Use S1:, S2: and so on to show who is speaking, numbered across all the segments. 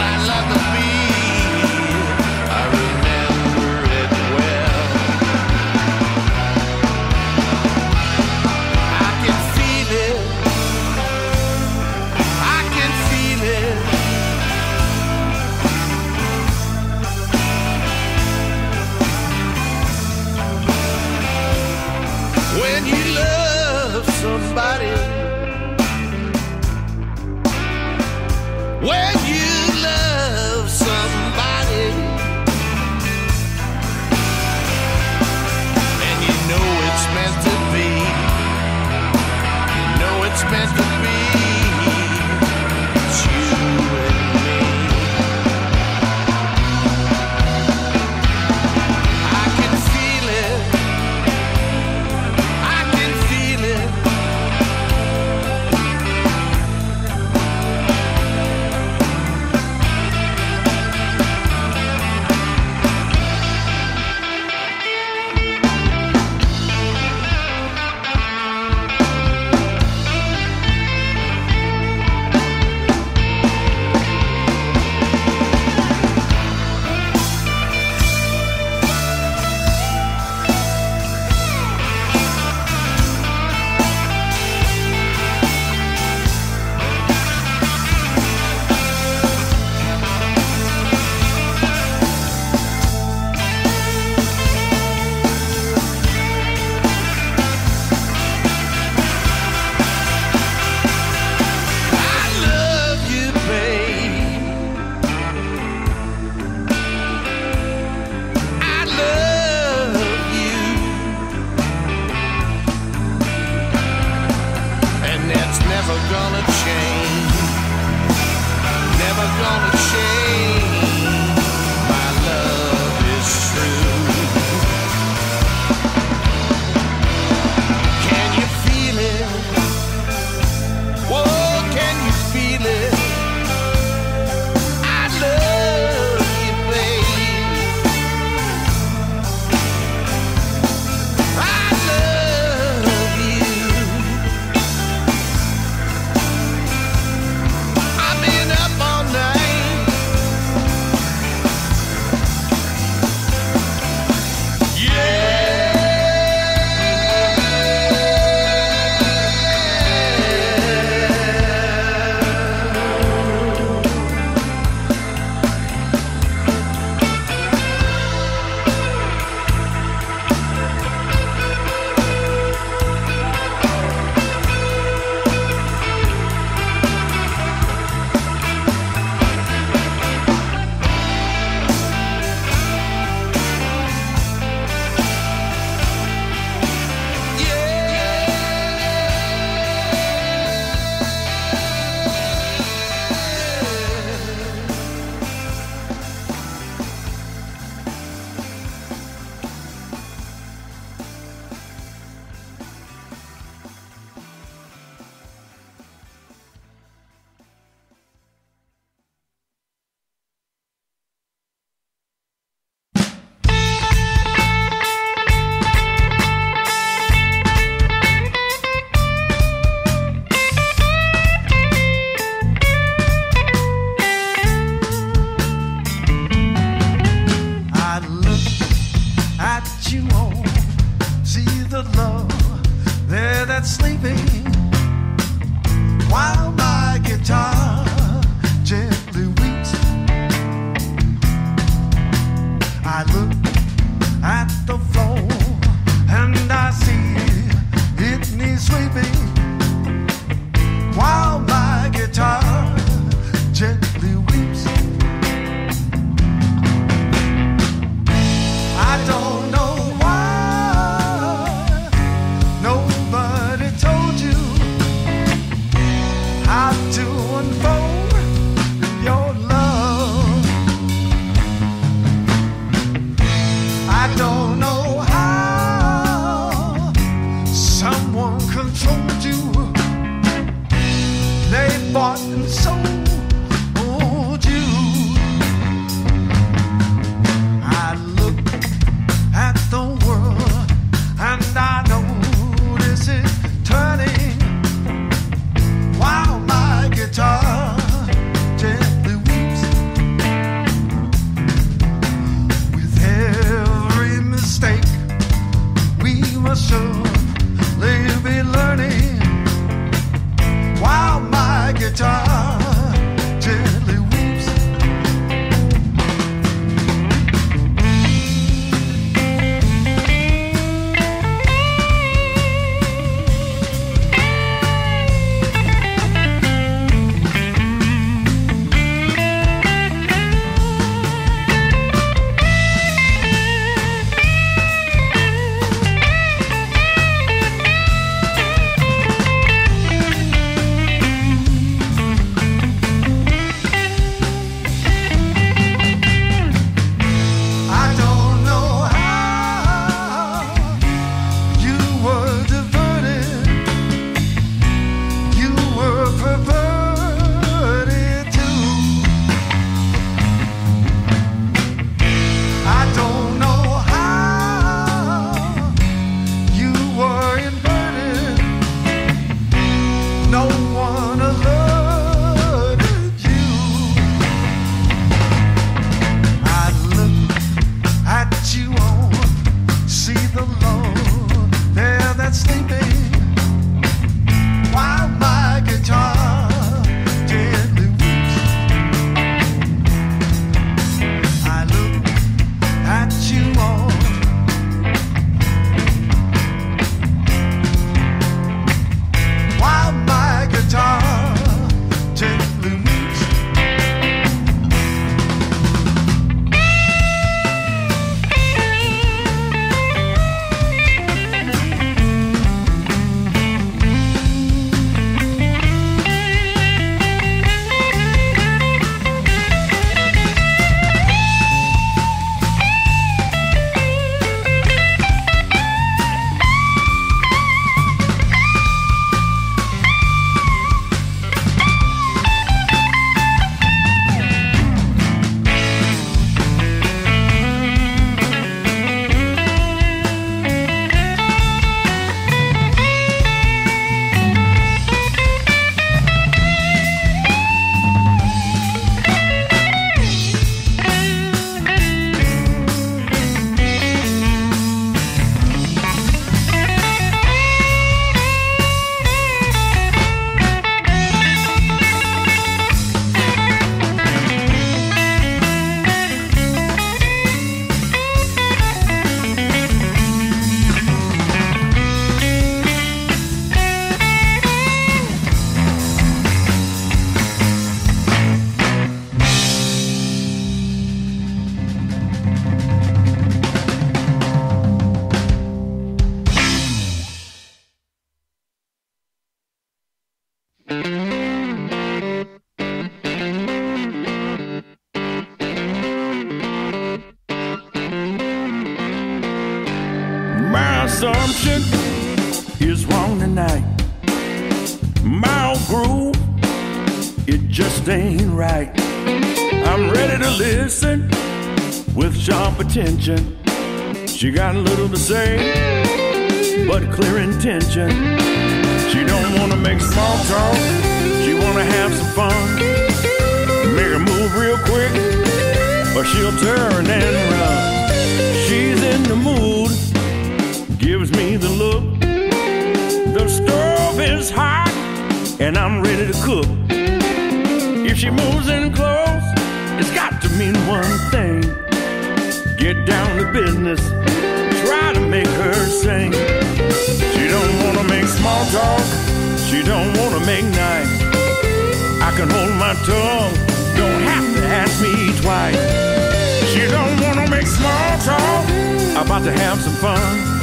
S1: I on a chain. Guitar it just ain't right. I'm ready to listen with sharp attention. She got a little to say, but clear intention. She don't wanna make small talk, she wanna have some fun. Make her move real quick, or she'll turn and run. She's in the mood, gives me the look. The stove is hot, and I'm ready to cook. She moves in close, it's got to mean one thing. Get down to business, try to make her sing. She don't wanna make small talk, she don't wanna make nice. I can hold my tongue, don't have to ask me twice. She don't wanna make small talk, about to have some fun.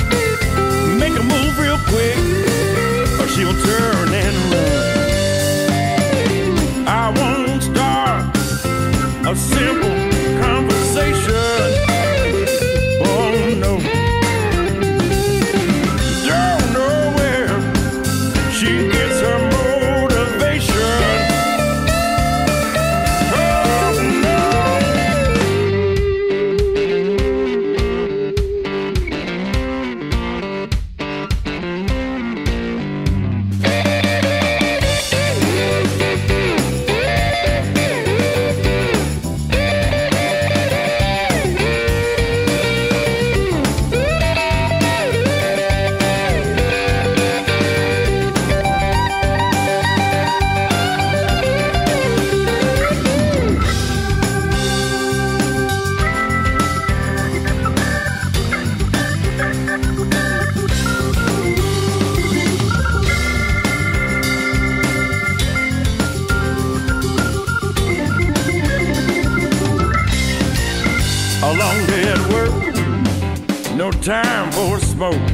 S1: Time for a smoke.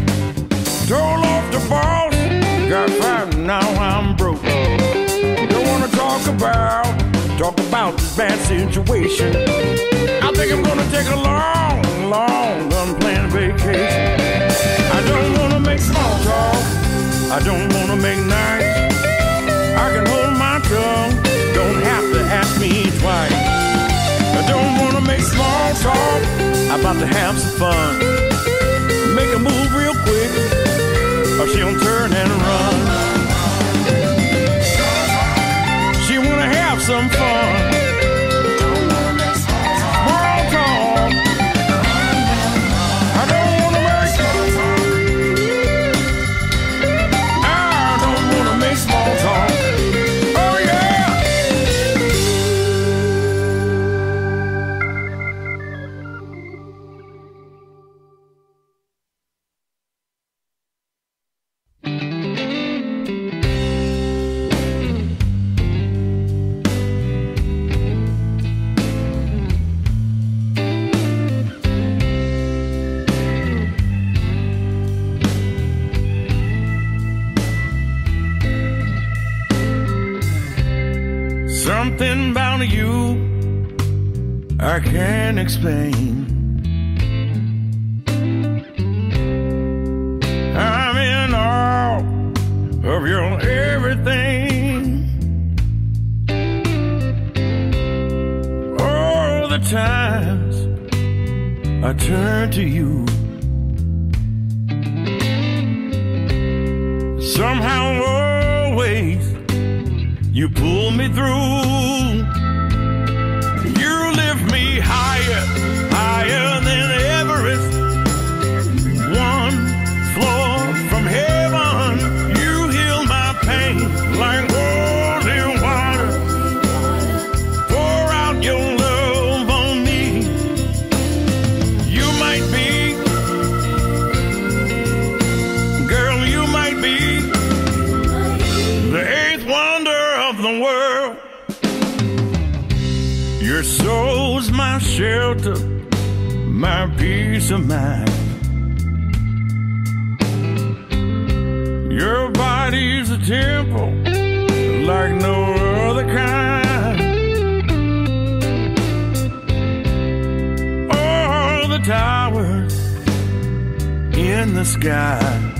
S1: Told off the boss, got fired, now I'm broke. Don't wanna talk about, talk about this bad situation. I think I'm gonna take a long, long, unplanned vacation. I don't wanna make small talk, I don't wanna make nice. I can hold my tongue, don't have to ask me twice. I don't wanna make small talk. I'm about to have some fun. Make a move real quick, or she'll turn and run. She wanna have some fun. I can't explain. I'm in awe of your everything. All the times I turn to you. Somehow, always, you pull me through. Higher peace of mind. Your body's a temple like no other kind. All the towers in the the sky.